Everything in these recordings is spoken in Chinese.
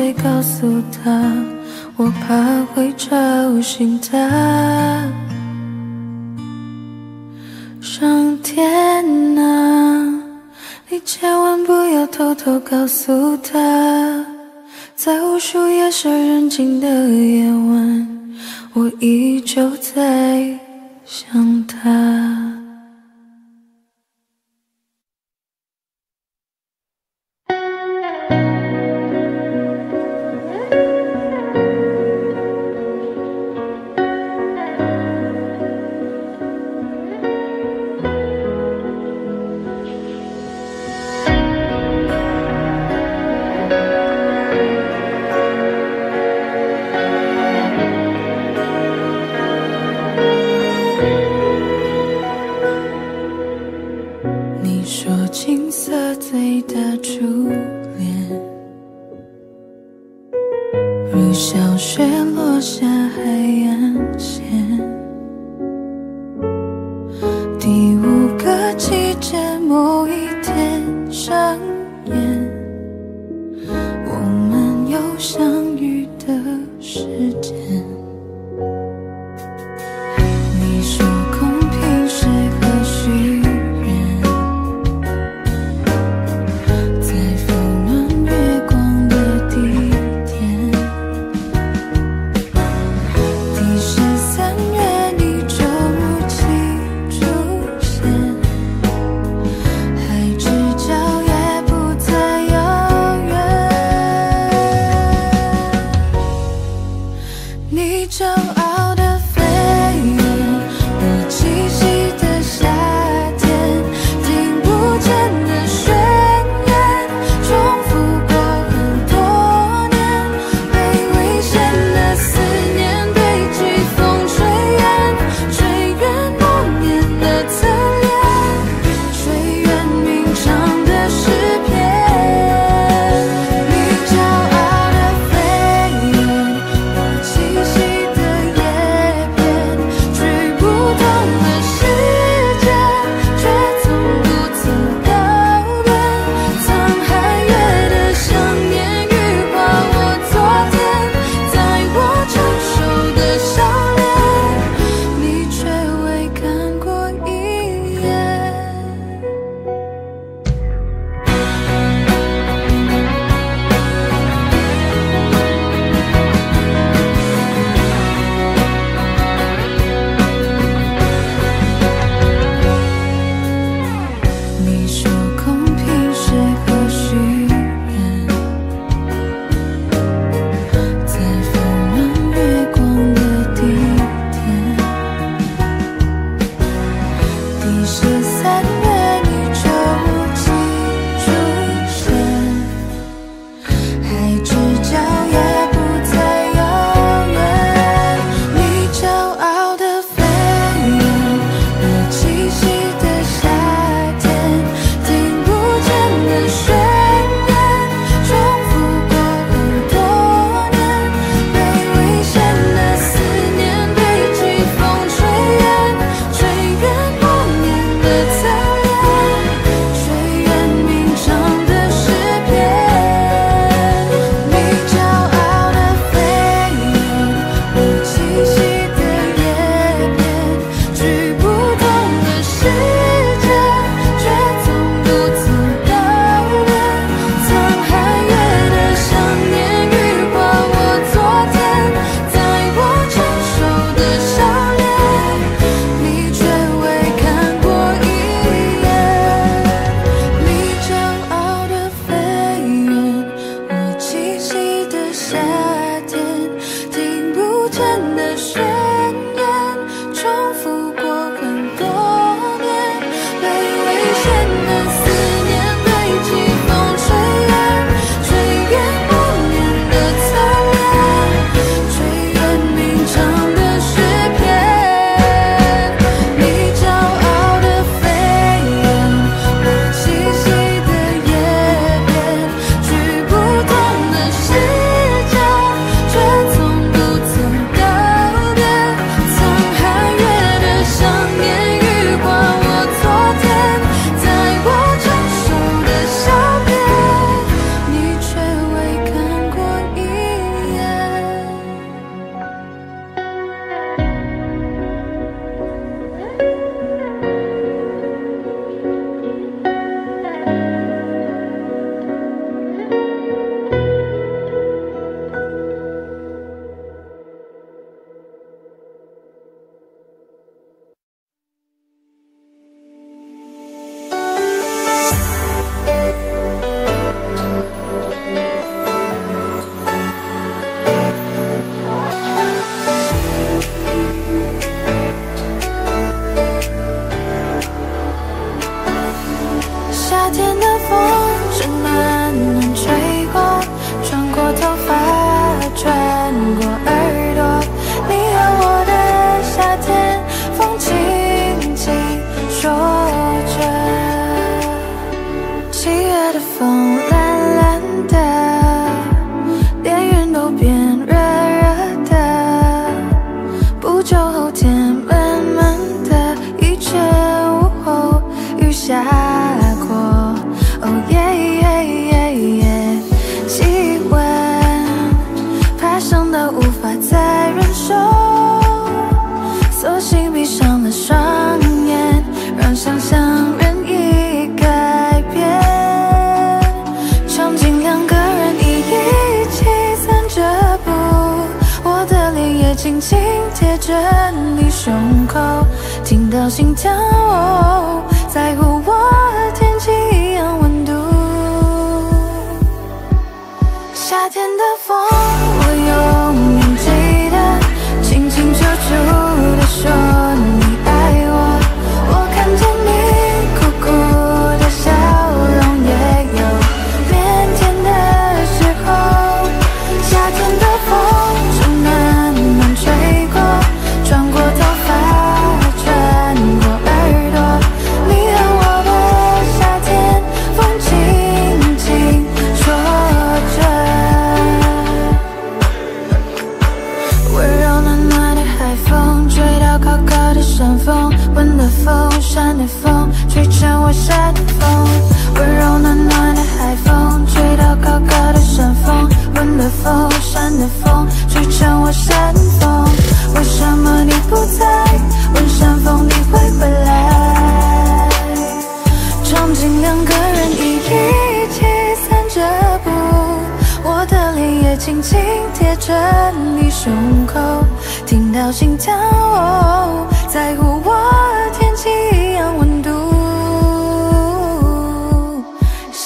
再告诉他，我怕会吵醒他。上天啊，你千万不要偷偷告诉他，在无数夜深人静的夜晚，我依旧在想他。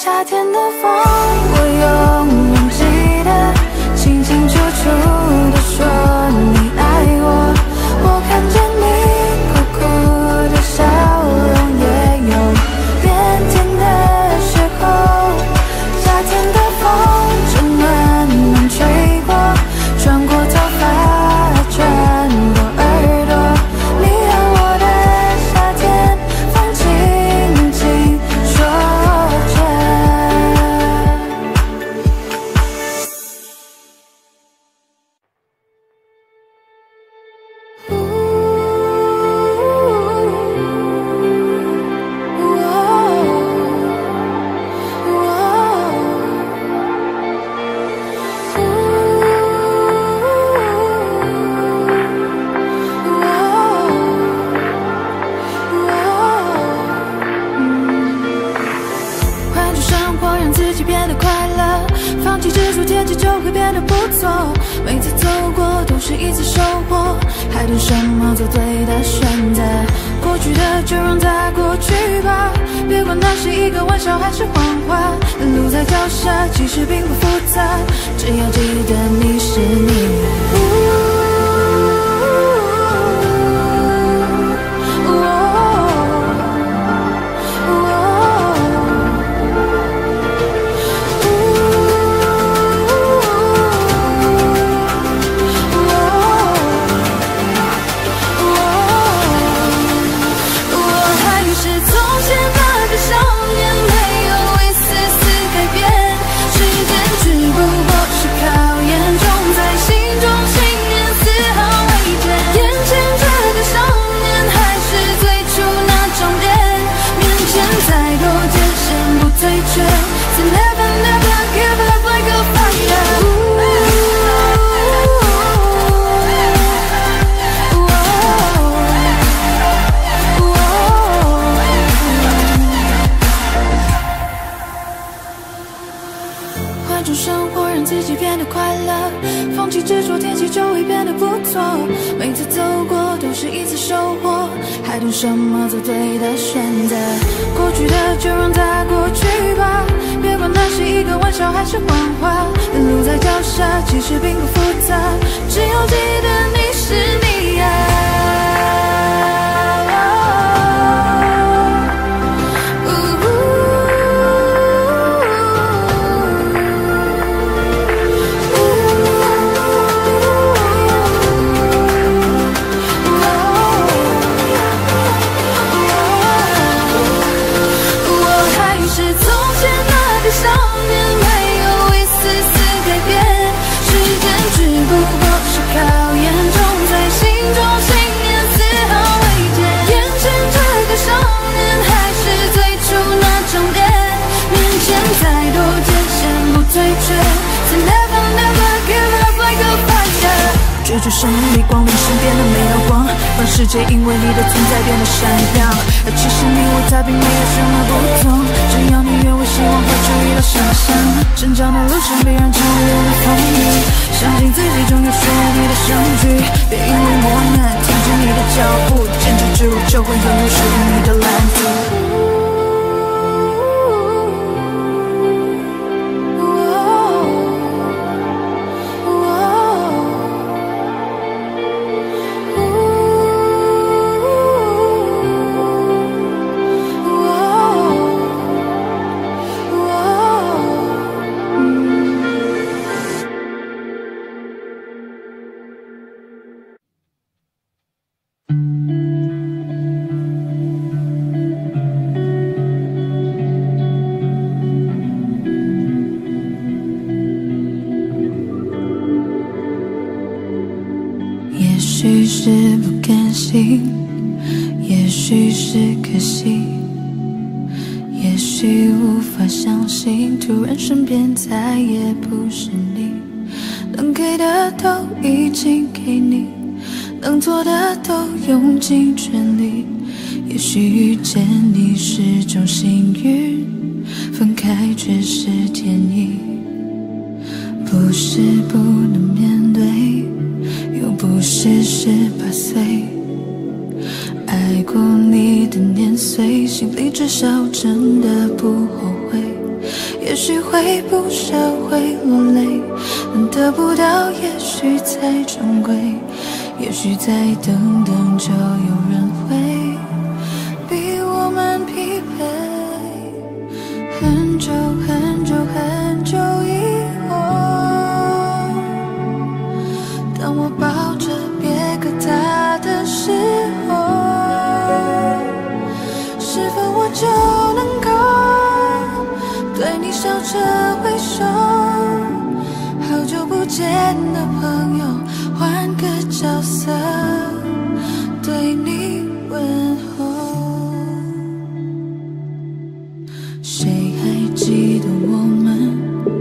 夏天的风我永远记得清清楚楚的说就召唤月需再等等着。谁还记得我们？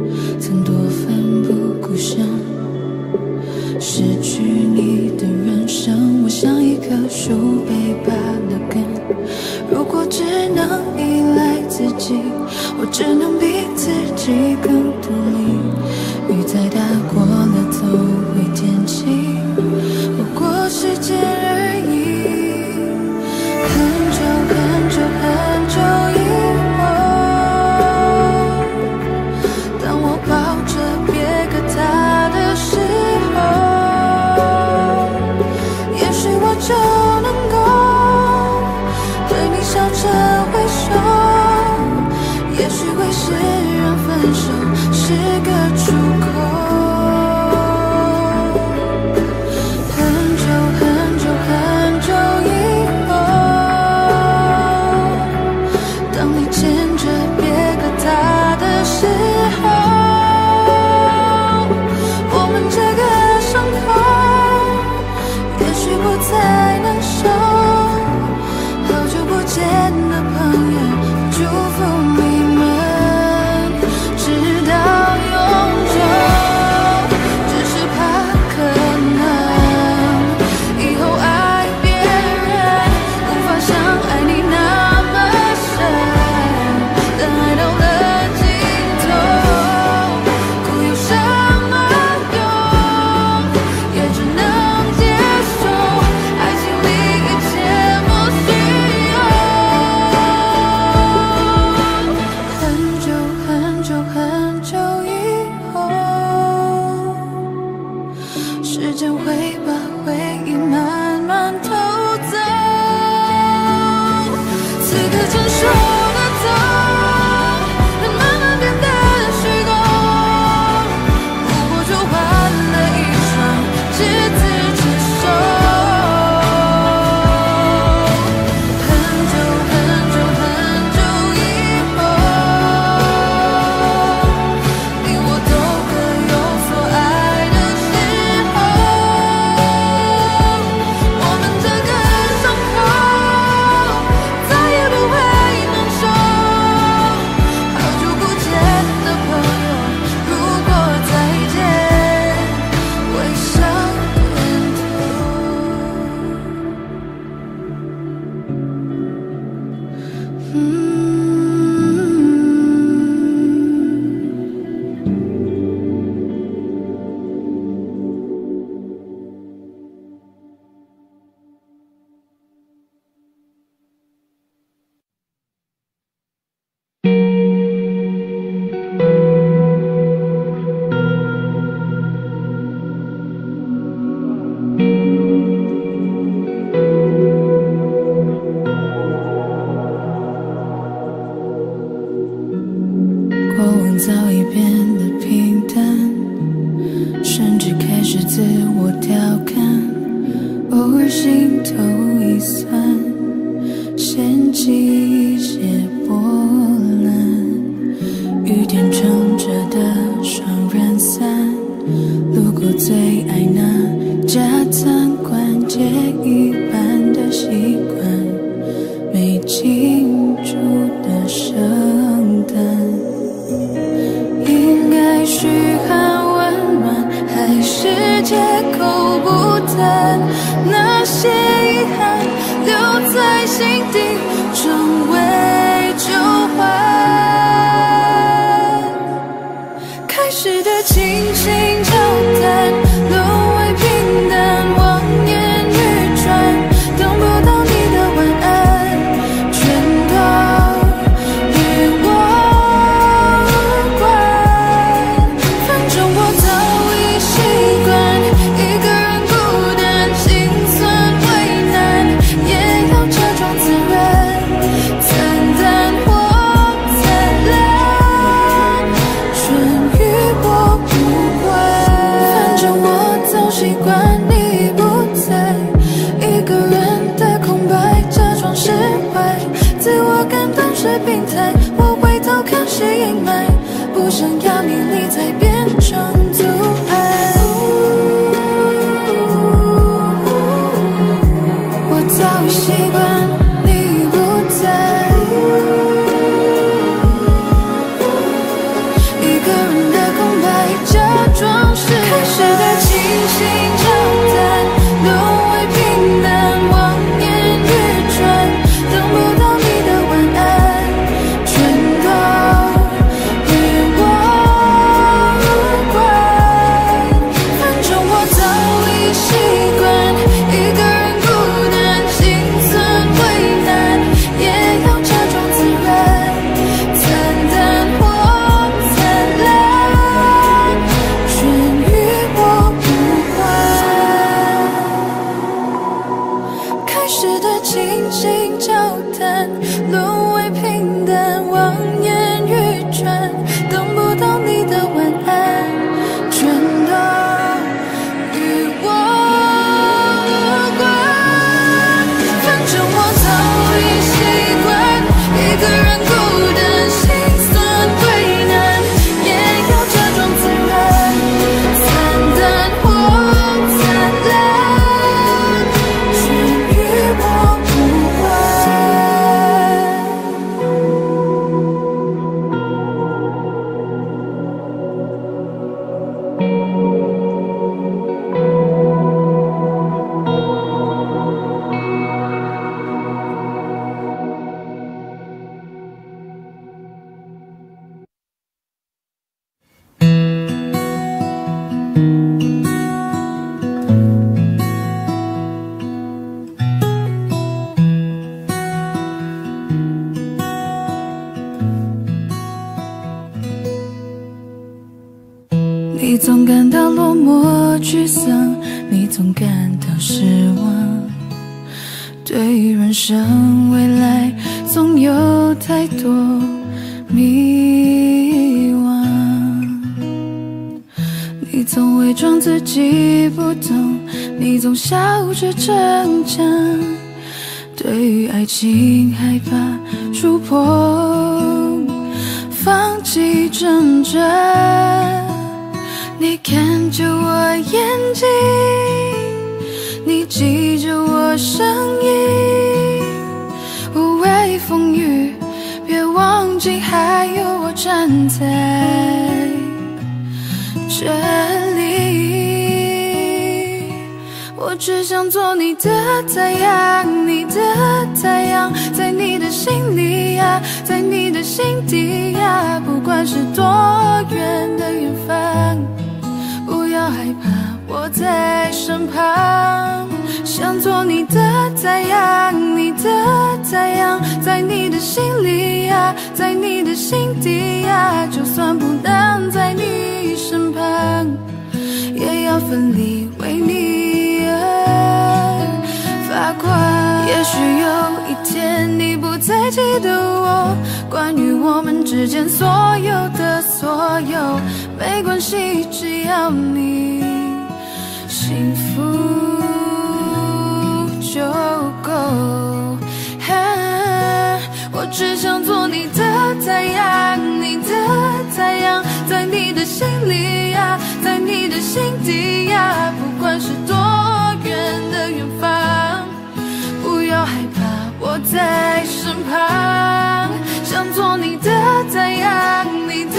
在身旁。想做你的太阳，你的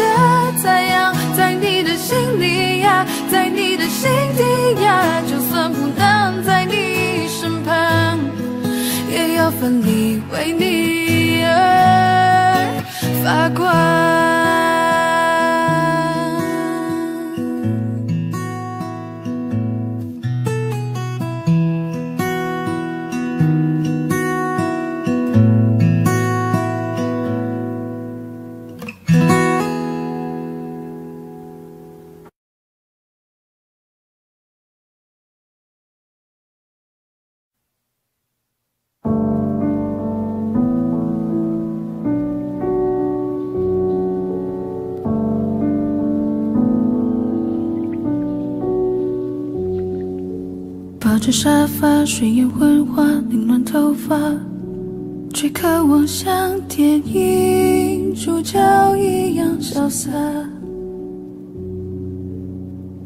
太阳，在你的心里呀，在你的心底呀，就算不能在你身旁，也要奋力为你而发光。着沙发，睡眼昏花，凌乱头发，却渴望像电影主角一样潇洒。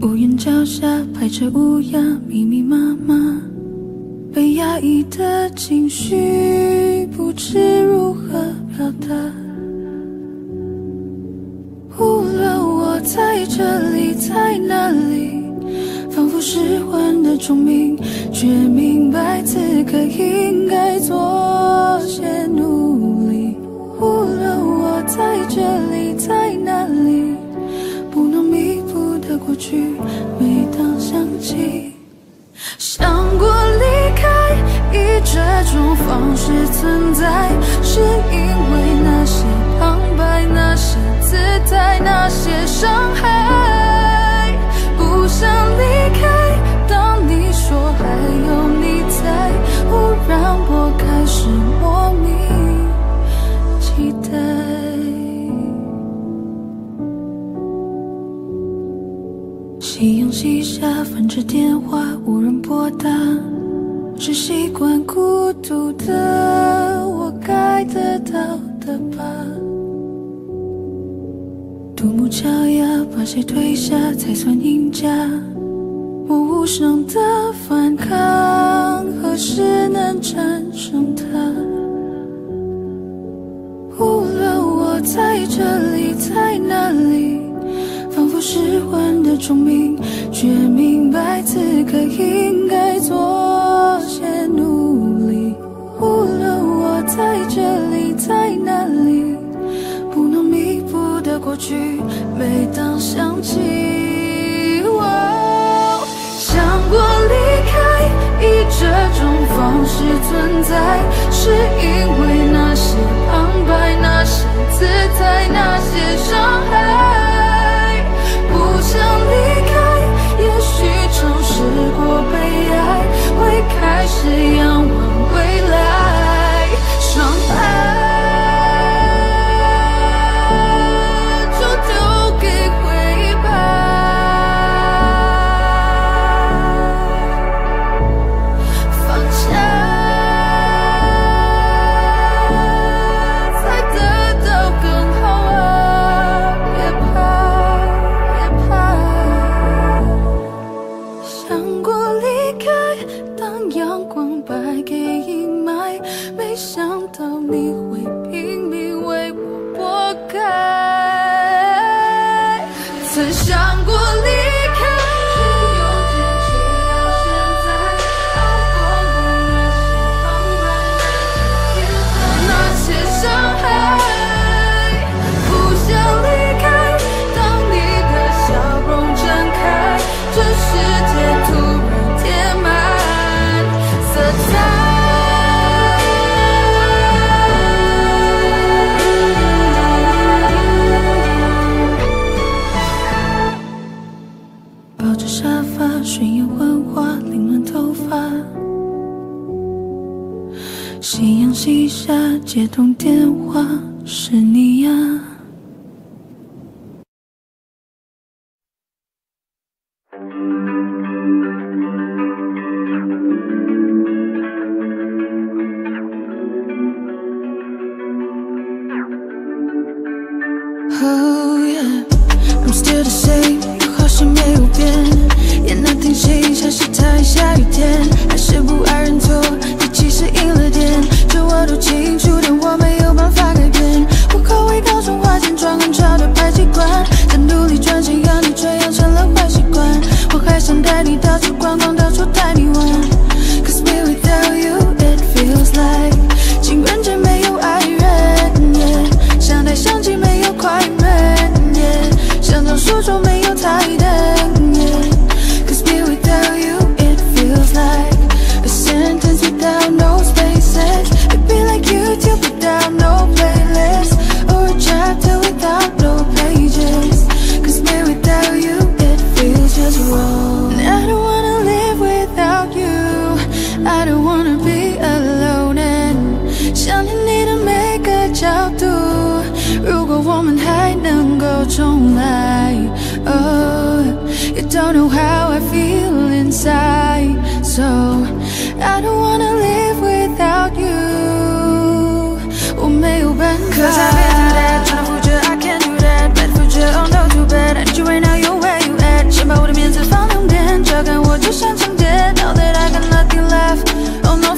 屋檐脚下排着乌鸦，密密麻麻，被压抑的情绪不知如何表达。无论我在这里，在哪里。仿佛失魂的钟鸣，却明白此刻应该做些努力。无论我在这里，在哪里，不能弥补的过去，每当想起，想过离开，以这种方式存在，是因为那些旁白，那些姿态，那些伤害，夕下，翻着电话，无人拨打，是习惯孤独的我该得到的吧？独木桥呀把谁推下才算赢家？我无声的反抗，何时能战胜它？无论我在这里，在哪里，仿佛失魂的钟鸣，却明白此刻应该做些努力。无论我在这里，在哪里，不能弥补的过去，每当想起我。过离开，以这种方式存在，是因为那些旁白，那些姿态，那些伤害。开始 don't lie. Oh, you don't know how I feel inside. So, I don't wanna live without you. Cause I've been through that 穿透负荷 I can't do that. 被负荷 on oh no too bad And you right now you're where you at. 先把我的面子放两边这感我就像成茧 Now that I got nothing left. Oh no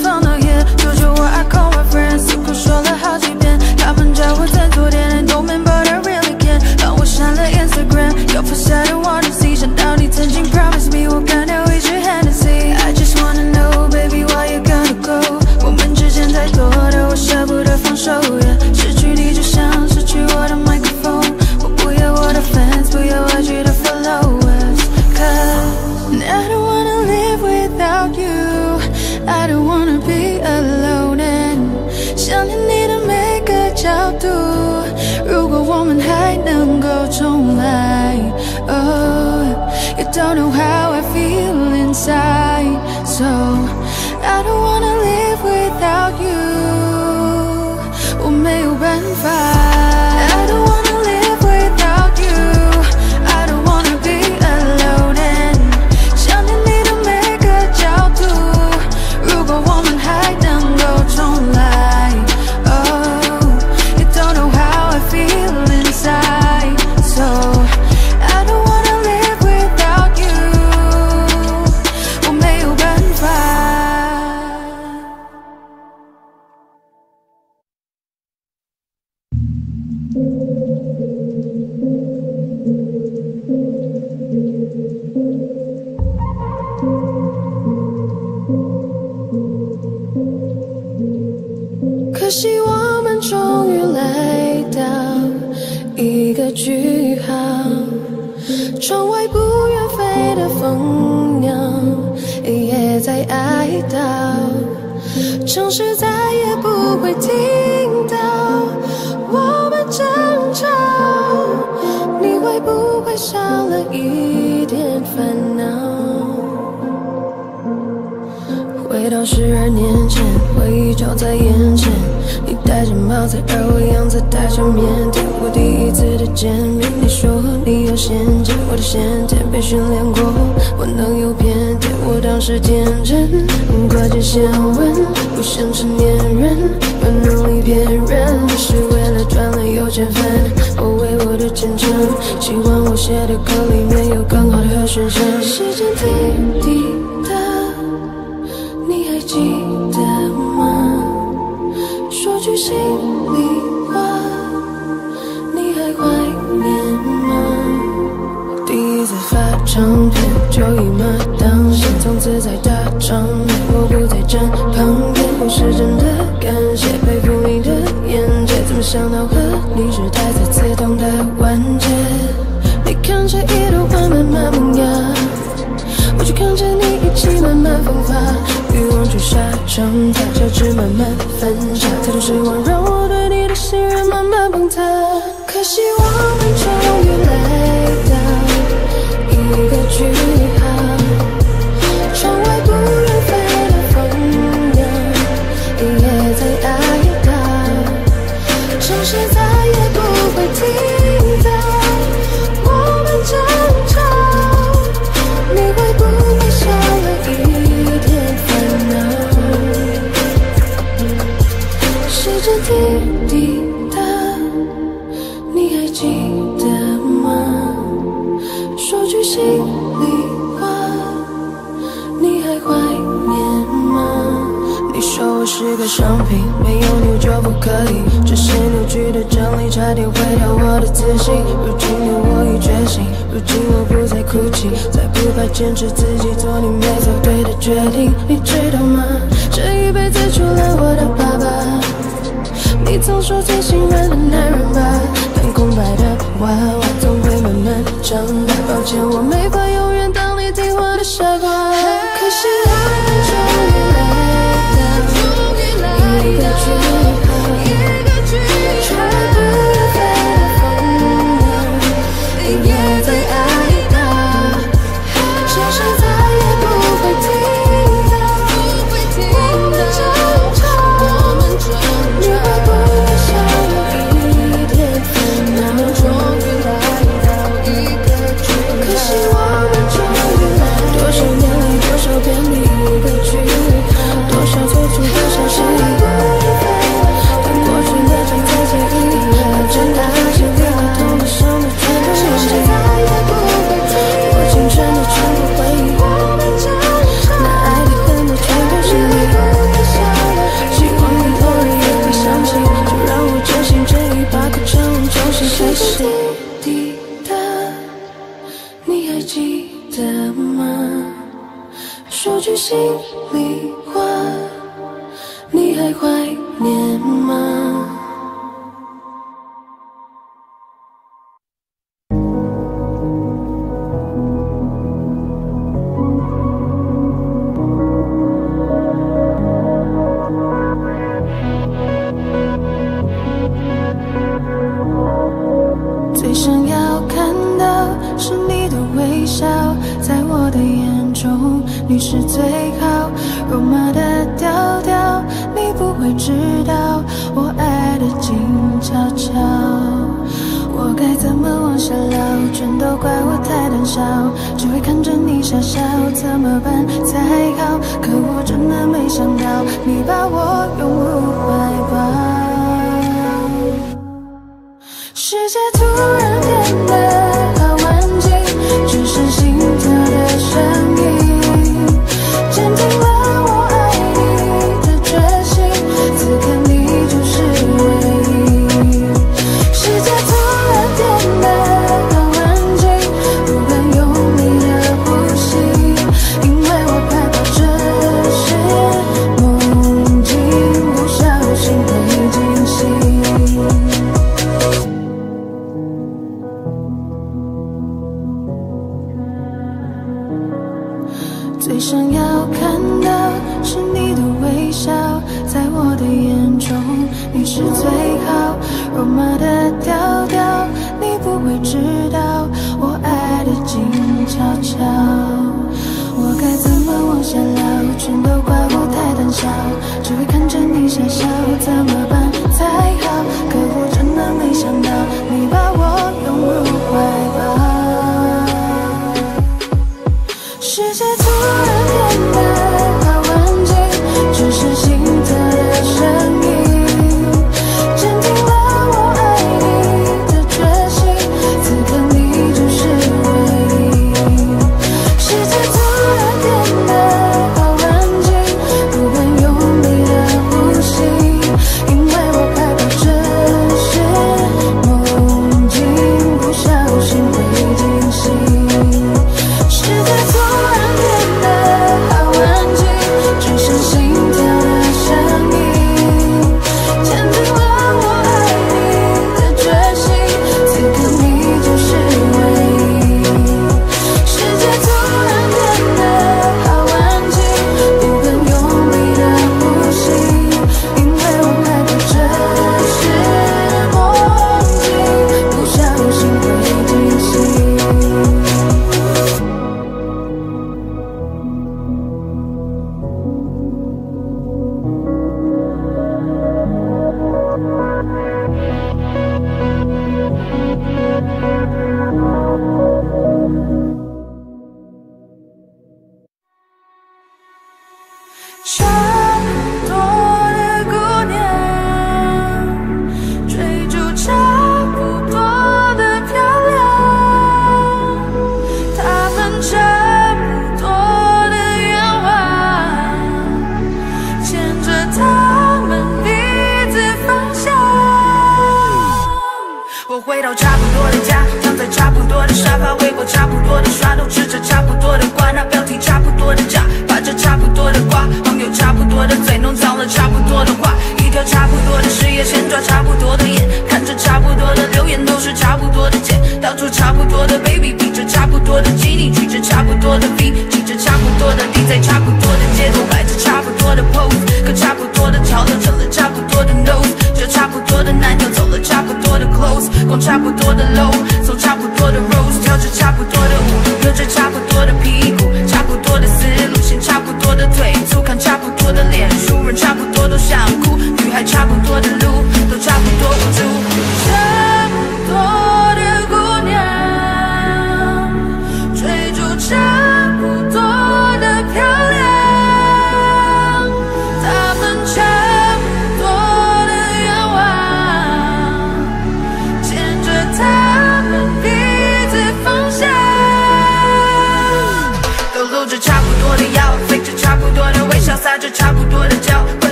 现天被训练过，我能有偏见。我当时天真，挂界线问，不像成年人，本能力骗人，是为了赚了有钱分。我为我的前程，希望我写的歌里面有更好的和弦声。时间停。是真的感谢，佩服你的眼界，怎么想到和你是太在刺痛的完结。你看着一朵花慢慢萌芽，我却看着你一起慢慢风化。欲望就像沙，挣扎交，慢慢分叉。太多失望让我。可以。这些扭曲的真理差点毁掉我的自信。如今的我已觉醒，如今我不再哭泣，再不怕坚持自己做你没做对的决定。你知道吗？这一辈子除了我的爸爸，你曾说最信任的男人吧。但空白的娃娃总会慢慢长大。抱歉，我没法永远当你听话的傻瓜。可是爱终于来到，终于来了。说句心里话你还怀念吗？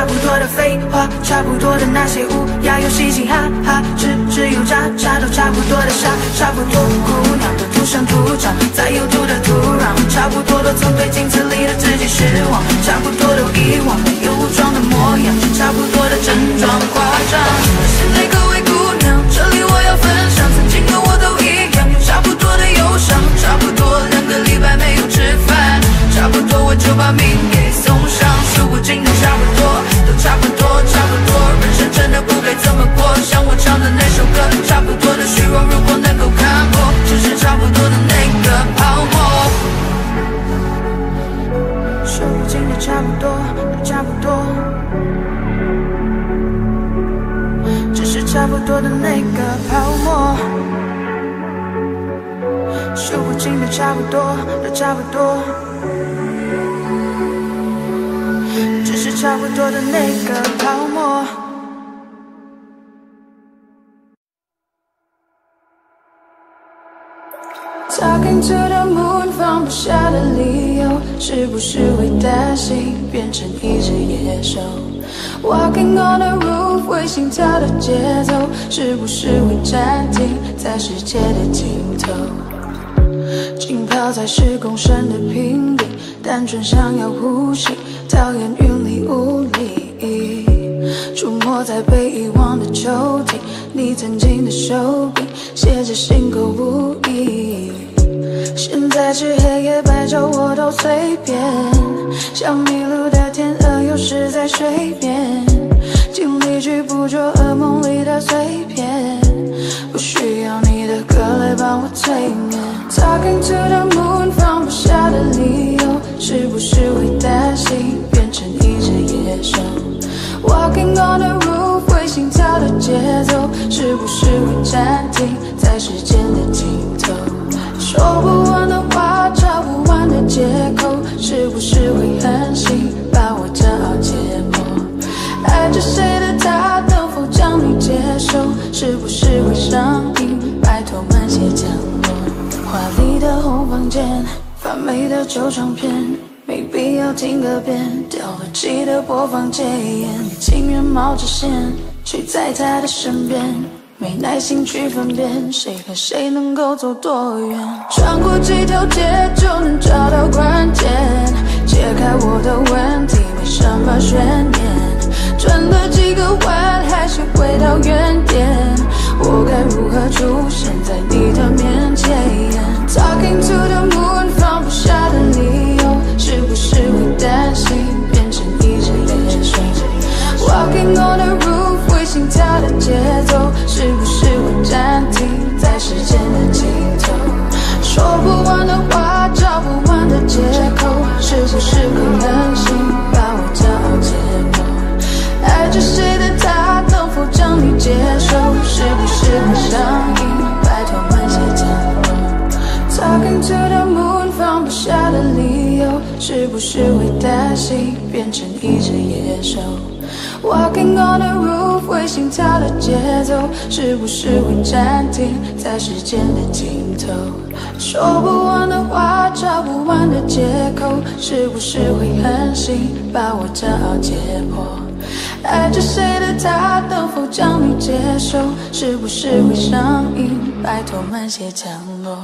差不多的废话，差不多的那些乌鸦又嘻嘻哈哈，只只有渣渣都差不多的傻，差不多姑娘都土生土长在有毒的土壤，差不多都曾对镜子里的自己失望，差不多都遗忘没有武装的模样，差不多的症状夸张。现在各位姑娘，这里我要分享，曾经的我都一样，有差不多的忧伤，差不多两个礼拜没有吃，差不多我就把命给送上，数不尽的差不多，都差不多，差不多，人生真的不该这么过，像我唱的那首歌，差不多的虚荣，如果能够看破，只是差不多的那个泡沫。数不尽的差不多，都差不多，只是差不多的那个泡沫。数不尽的差不多，都差不多，只是差不多的那个泡沫。Talking to the moon，放不下的理由，是不是会担心变成一只野兽？Walking on the roof，为心跳的节奏，是不是会暂停在世界的尽头？浸泡在十公升的瓶里，单纯想要呼吸，讨厌云里雾里。出没在被遗忘的抽屉，你曾经的手笔写着心口不一。现在是黑夜白昼我都随便，像迷路的天鹅游失在水面，尽力去捕捉噩梦里的碎片，不需要你的歌来帮我催眠。Talking to the moon，放不下的理由，是不是会担心变成一只野兽？Walking on the roof，会心跳的节奏，是不是会暂停在时间的尽头？说不完的话，找不完的借口，是不是会狠心把我骄傲解剖？爱着谁的他，能否将你接受？是不是会上瘾？拜托慢些降落。华丽的红房间，发霉的旧唱片，没必要听个遍。掉了漆的播放戒烟，你情愿冒着险去在他的身边。没耐心去分辨谁和谁能够走多远，穿过几条街就能找到关键，解开我的问题没什么悬念，转了几个弯还是回到原点，我该如何出现在你的面前？Talking to the moon，放不下的理由，是不是会担心变成一只野兽？Walking on the roof，会心跳的节奏，是不是会狠心把我骄傲解剖爱着谁的他能否将你接受是不是会上瘾拜托慢些降落 talking to the moon 放不下的理由是不是会担心变成一只野兽？Walking on the roof 为心跳的节奏是不是会暂停在时间的尽头？说不完的话找不完的借口是不是会狠心把我骄傲解剖？爱着谁的她能否将你接受是不是会上瘾？拜托慢些降落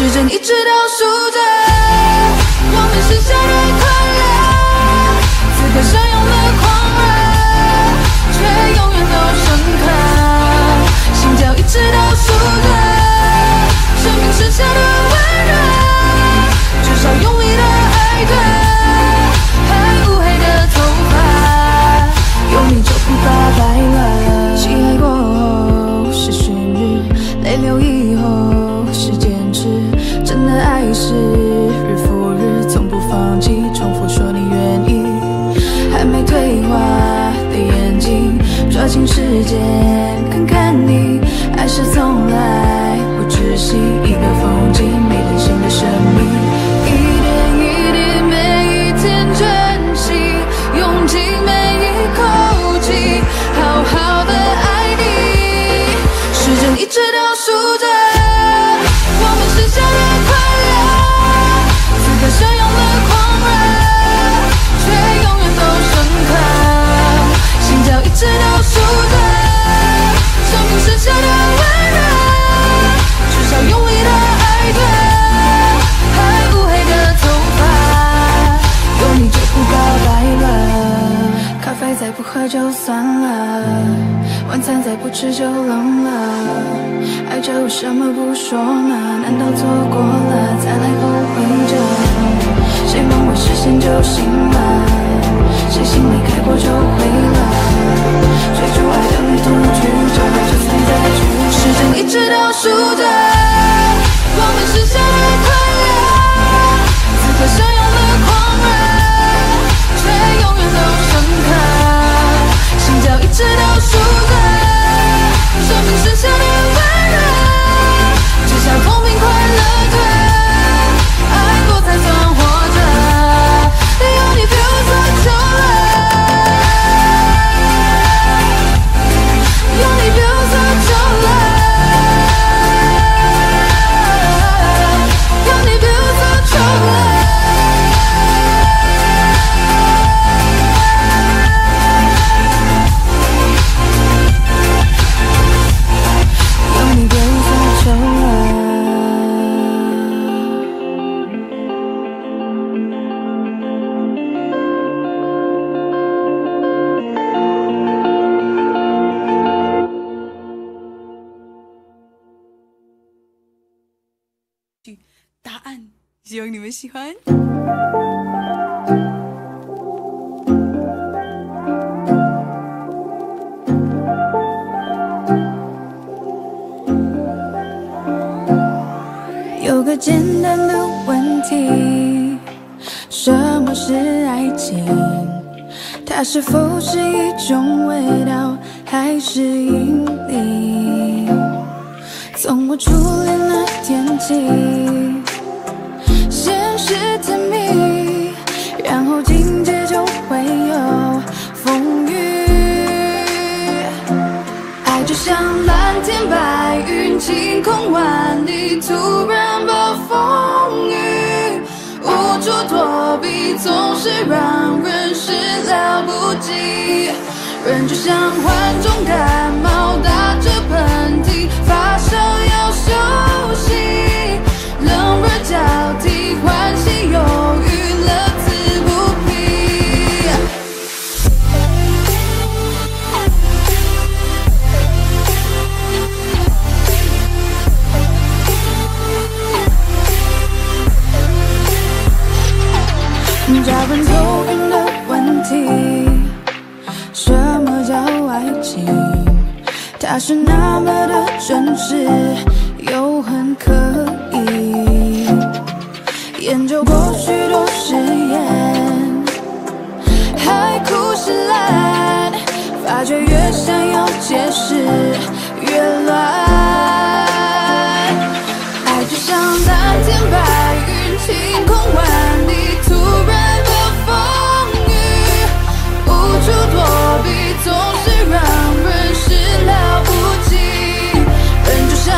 时针一直倒数着，我们剩下的快乐，此刻。就算了，晚餐再不吃就冷了。爱着为什么不说呢？难道错过了再来后悔着？谁梦未实现就醒了？谁心里开过就会了？追逐爱的旅途曲折，就算在追，时间一直倒数着，我们实现了快乐，此刻相拥的狂热，却永远都深刻，心跳一直倒数着，生命剩下的欢。有个简单的问题：什么是爱情？它是否是一种味道，还是引力？从我初恋那天起，是甜蜜，然后紧接就会有风雨。爱就像蓝天白云，晴空万里，突然暴风雨，无处躲避，总是让人始料不及。人就像患重感冒，打着喷嚏，发烧要休息，冷热交替，找人头晕的问题，什么叫爱情？它是那么的真实，又很可。研究过许多誓言，海枯石烂，发觉越想要解释越乱。爱就像蓝天白云，晴空万里，突然的风雨，无处躲避，总是让人始料不及。人就像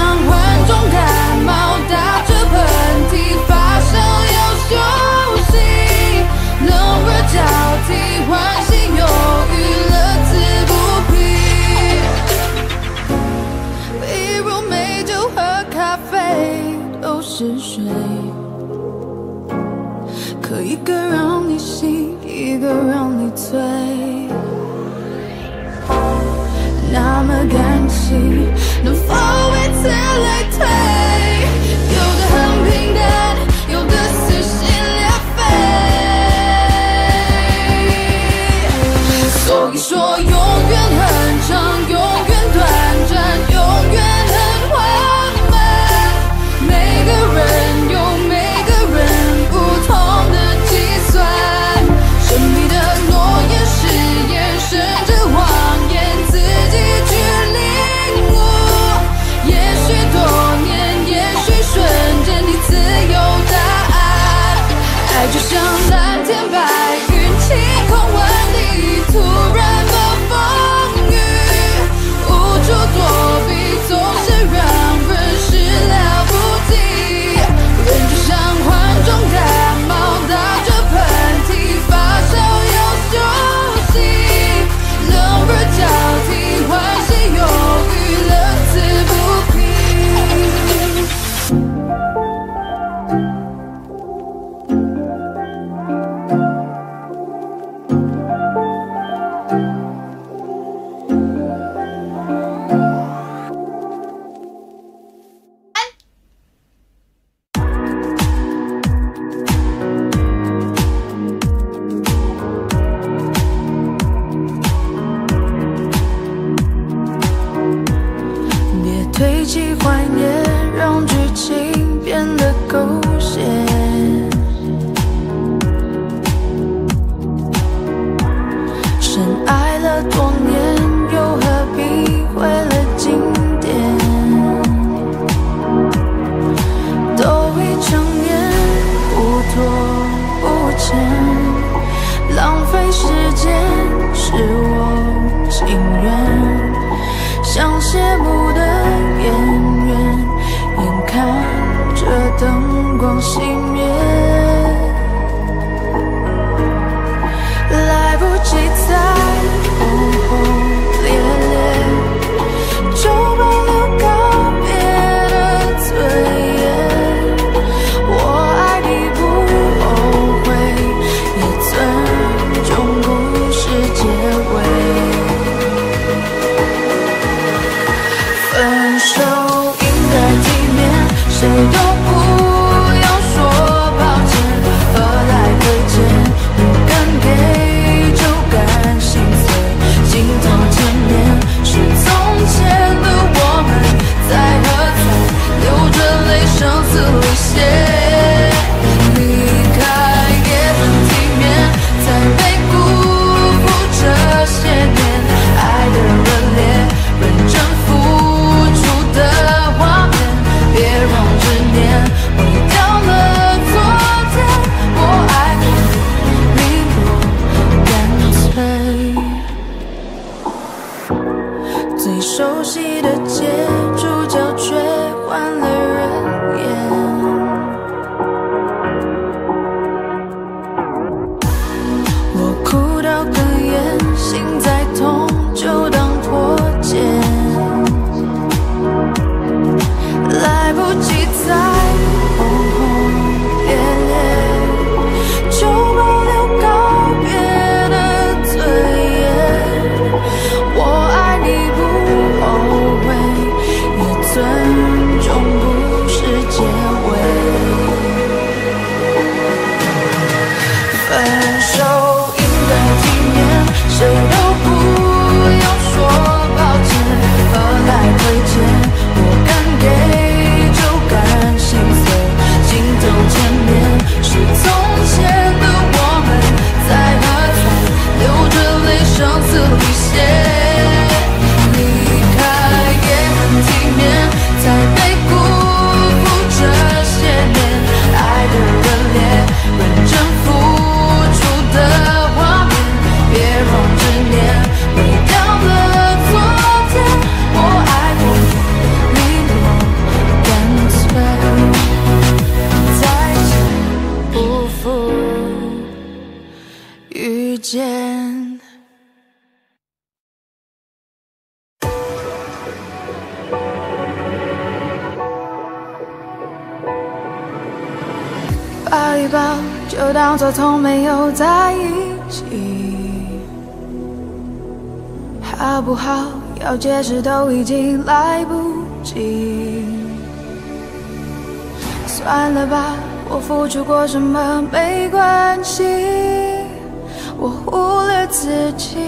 没有在一起，好不好？要解释都已经来不及。算了吧，我付出过什么没关系，我忽略自己，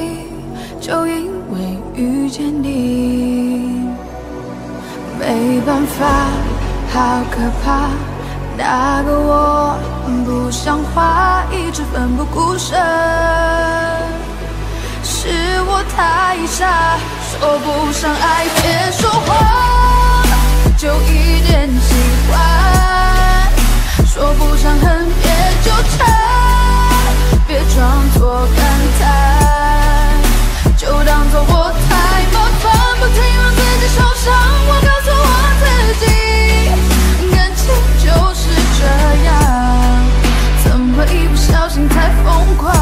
就因为遇见你。没办法，好可怕。那个我不像话，一直奋不顾身，是我太傻，说不上爱，别说谎，就一点喜欢，说不上恨，别纠缠，别装作感叹，就当做我太麻烦，不停让自己受伤，我告诉我自己，一不小心太疯狂？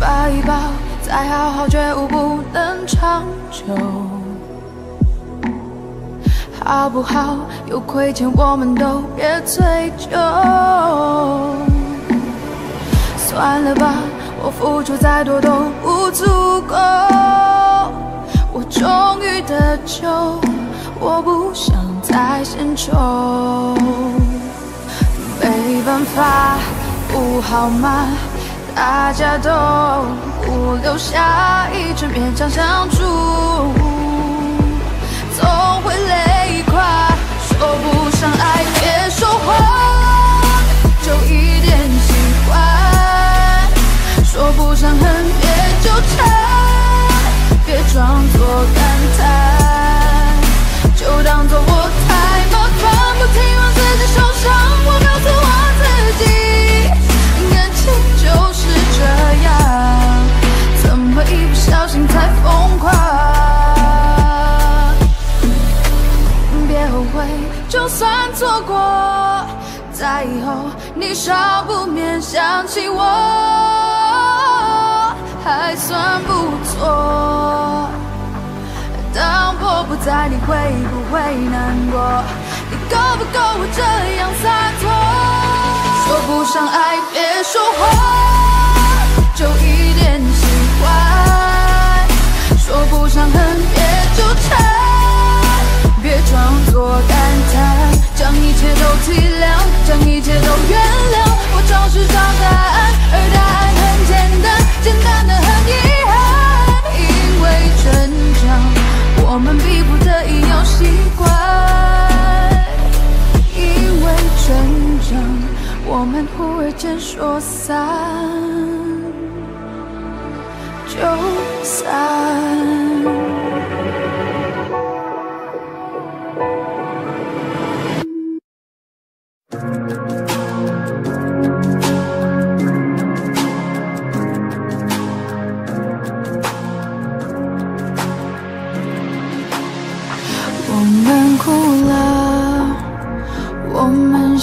抱一抱，再好好觉悟不能长久，好不好？有亏欠我们都别追究。算了吧，我付出再多都不足够。我终于得救，我不想再献丑。没办法，不好吗？大家都不留下，一直勉强相处，总会累垮。说不上爱，别说谎，就一点喜欢。说不上恨，别纠缠，别装作感叹，就当做我太麻烦，不停让自己受伤。我错过，在以后，你少不免想起我，还算不错。当我不在，你会不会难过？你够不够我这样洒脱？说不上爱，别说谎，就一点喜欢；说不上恨，别纠缠，别装作感叹，将一切都体谅，将一切都原谅。我找是找答案，而答案很简单，简单的很遗憾，因为成长。我们逼不得已要习惯，因为成长，我们忽而间说散就散。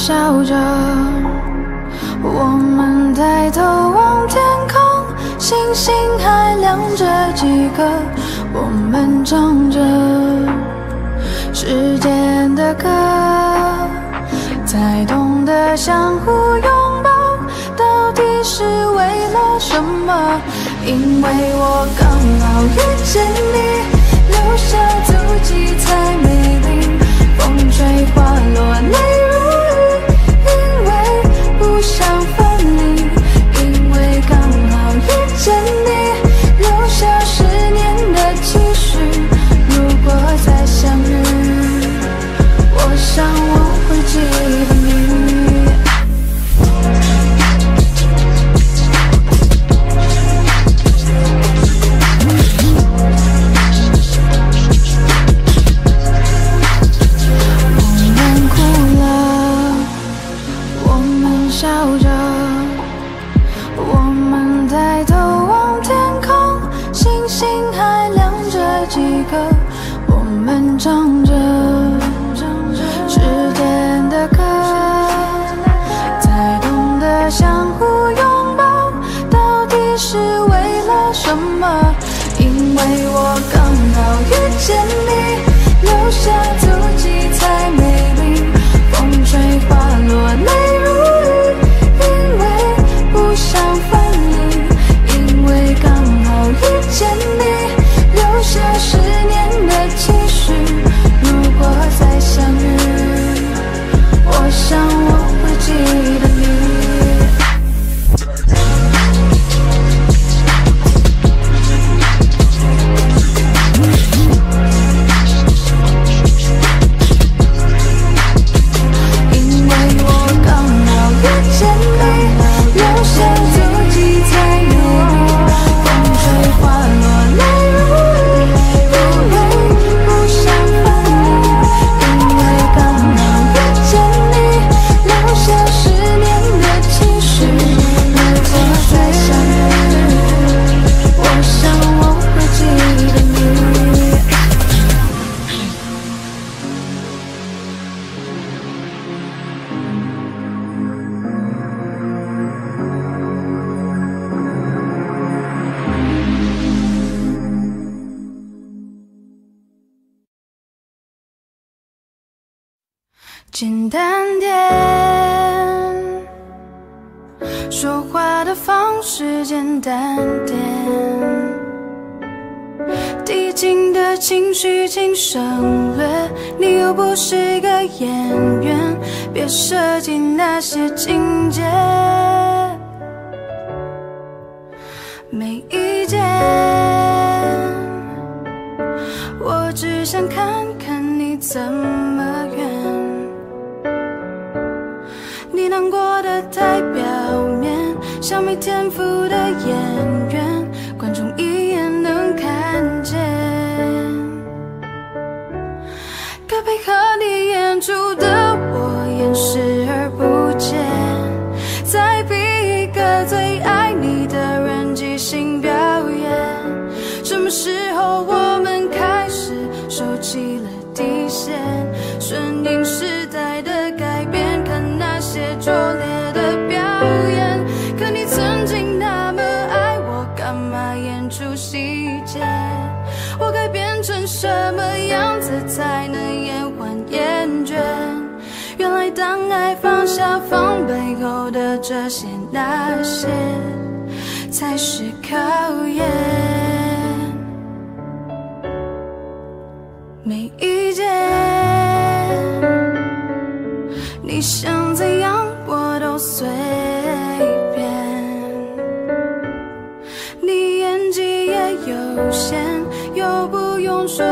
笑着，我们抬头望天空，星星还亮着几颗。我们唱着时间的歌，才懂得相互拥抱，到底是为了什么？因为我刚好遇见你，留下足迹才美丽。风吹花落，泪。简起了底线，顺应时代的改变？看那些。拙劣的表演。可你曾经那么爱我，干嘛演出细节？我该变成什么样子才能延缓厌倦？原来当爱放下防备后的这些那些，才是考验。说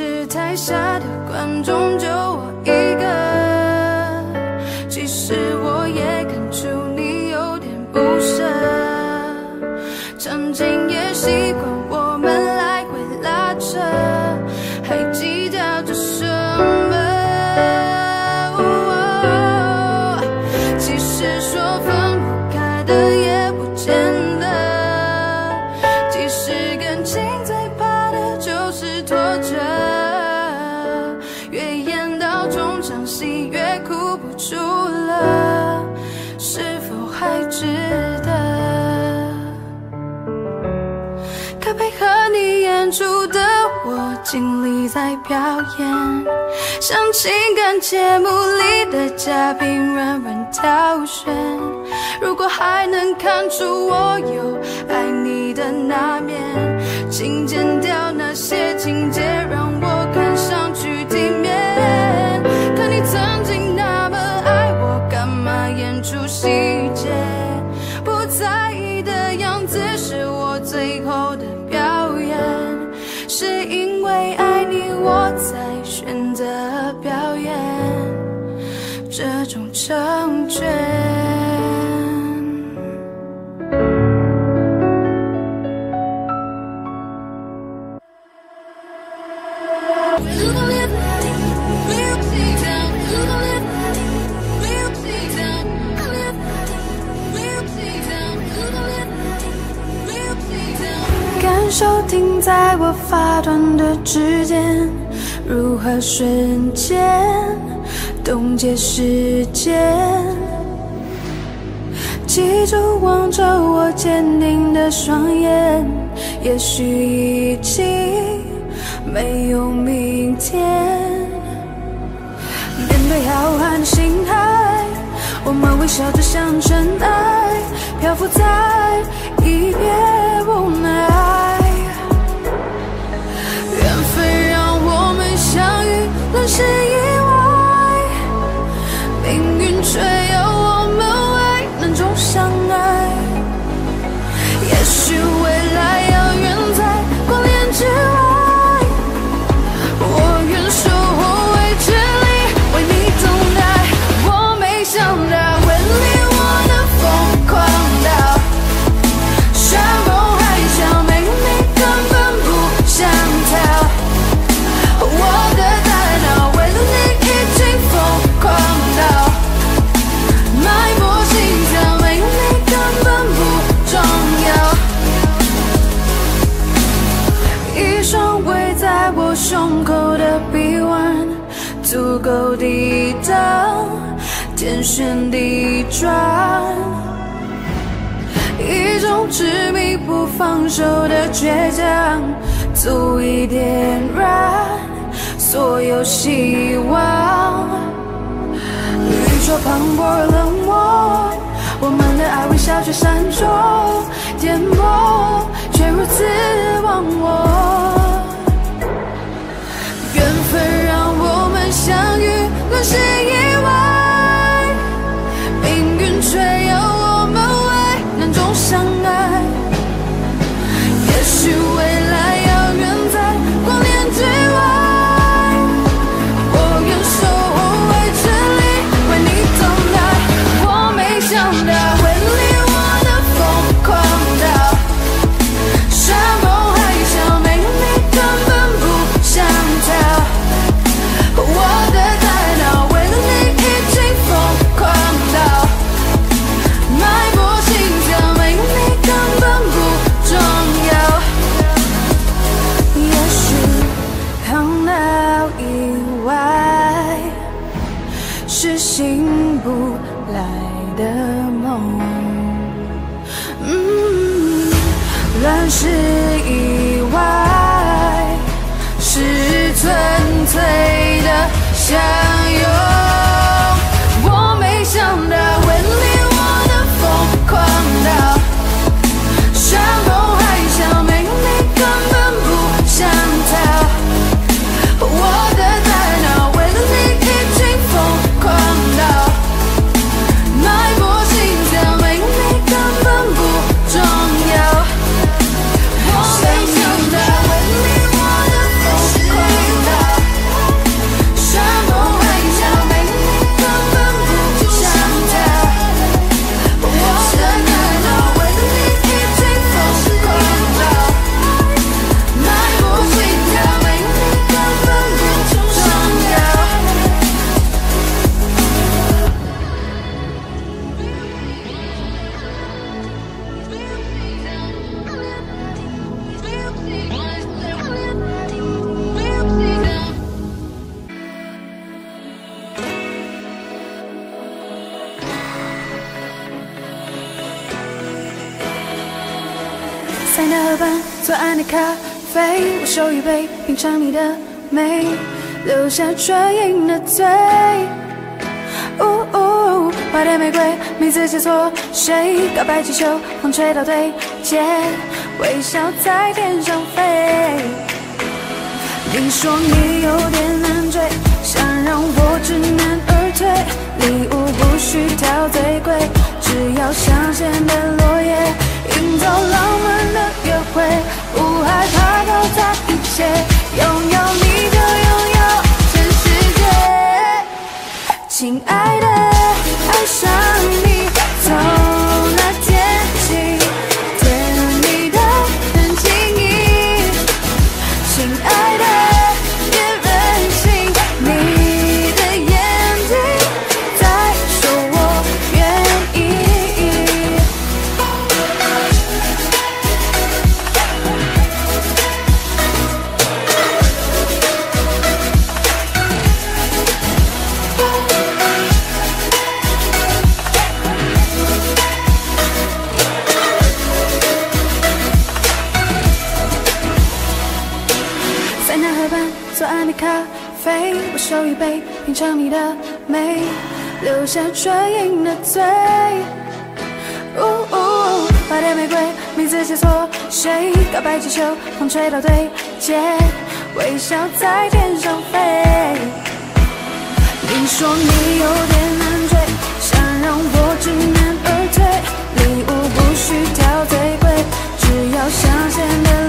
是台下的观众就我一个，其实我也看出你有点不舍，尽力在表演，像情感节目里的嘉宾软软挑选。如果还能看出我有爱你的那面，请剪掉那些情节，成全。感受停在我发端的指尖，如何瞬间冻结时间？记住望着我坚定的双眼，也许已经没有明天。面对浩瀚的星海，我们微笑着像尘埃，漂浮在一片无奈。缘分让我们相遇，乱世，睡旋地转一种执迷不放手的倔强足以点燃所有希望宇宙磅礴而冷漠我们的爱微小却闪烁颠簸却如此忘我缘分让我们相遇乱世以外。秋风吹到对街微笑在天上飞。你说你有点难追想让我知难而退。礼物不需挑最贵只要香榭的落叶营造浪漫的约会。不害怕搞砸一切拥有你塞班左岸的咖啡我手一杯品尝你的美留下唇印的嘴花店玫瑰名字写错谁告白气球风吹到对街微笑在天上飞你说你有点难追想让我知难而退礼物不需挑最贵只要香榭的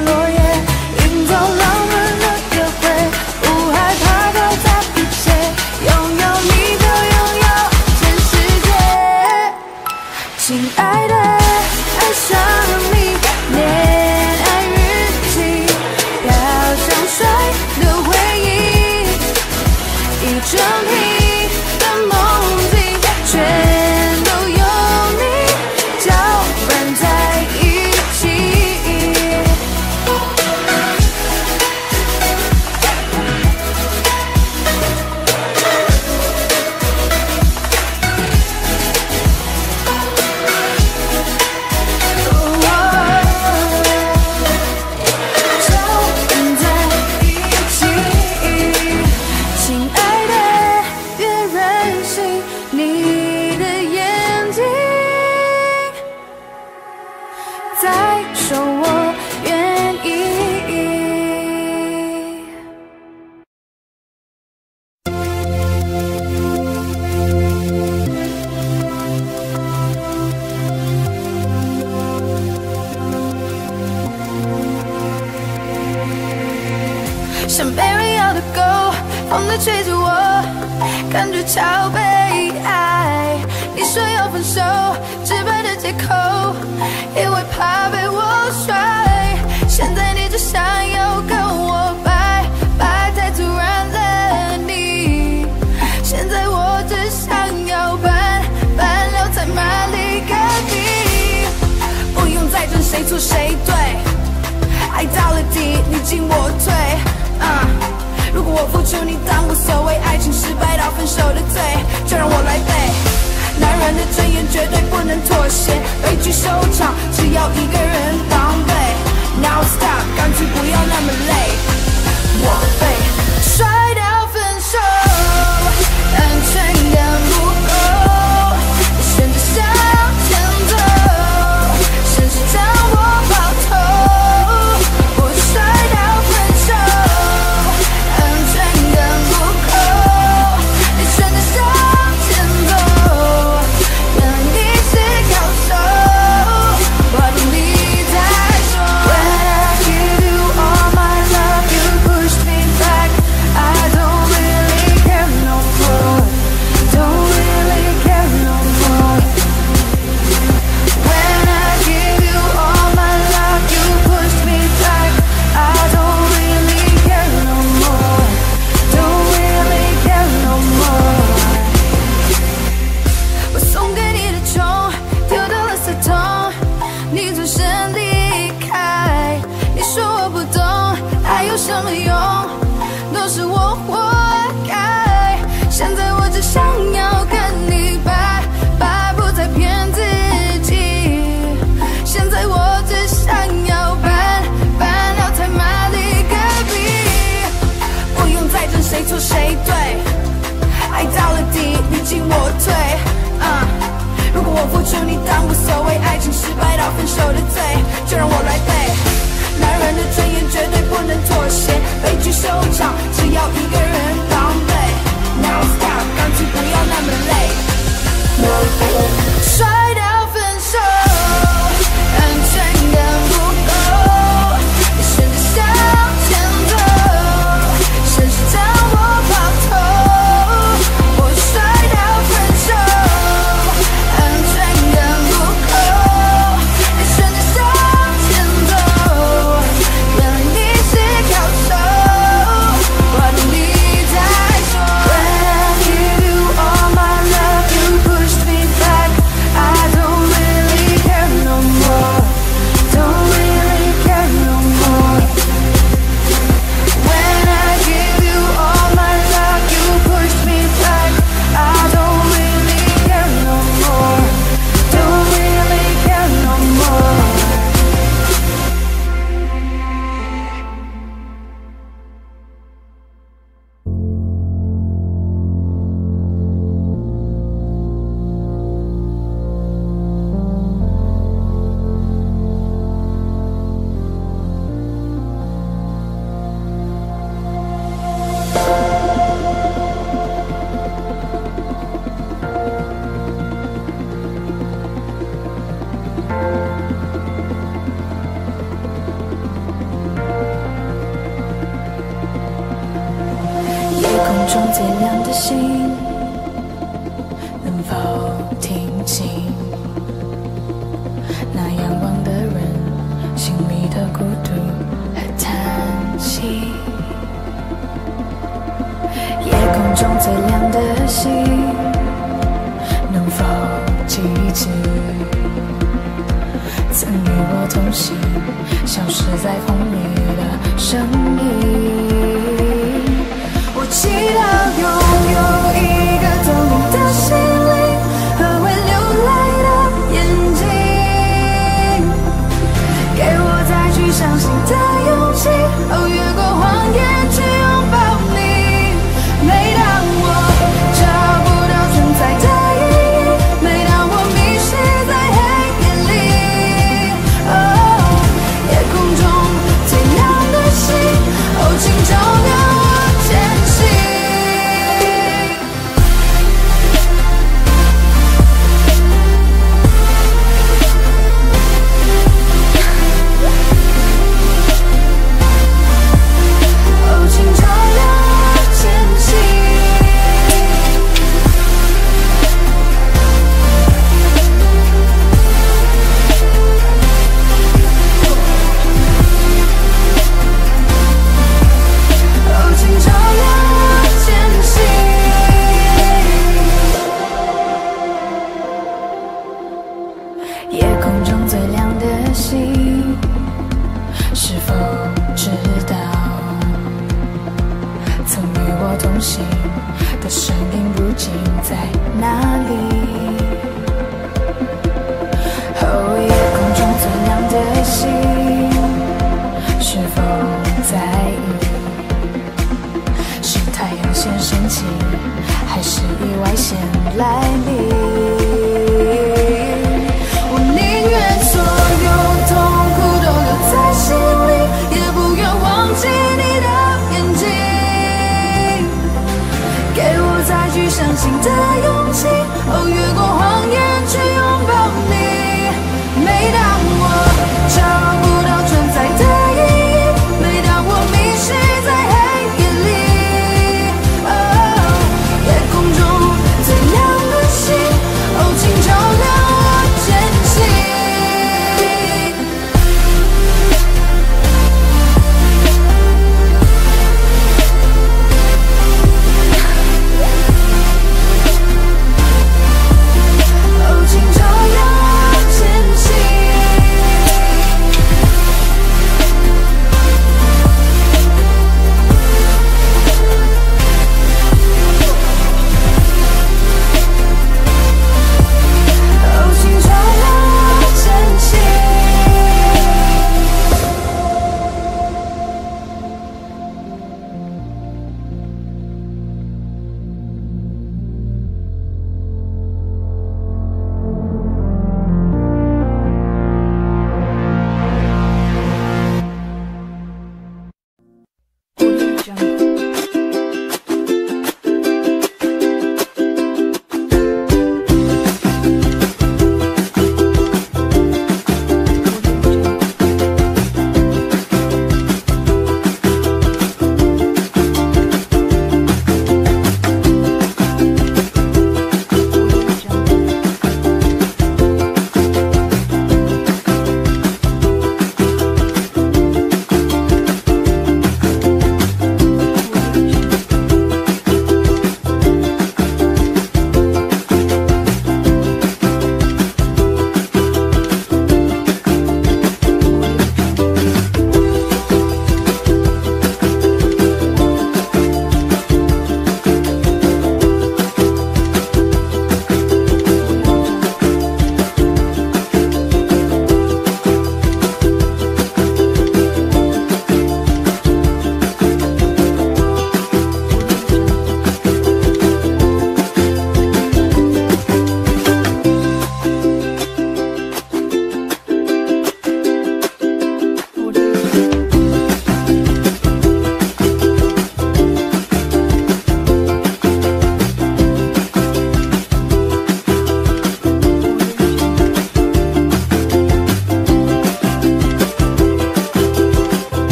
孤独和叹息。夜空中最亮的星能否记起曾与我同行消失在风里的身影我祈祷拥有一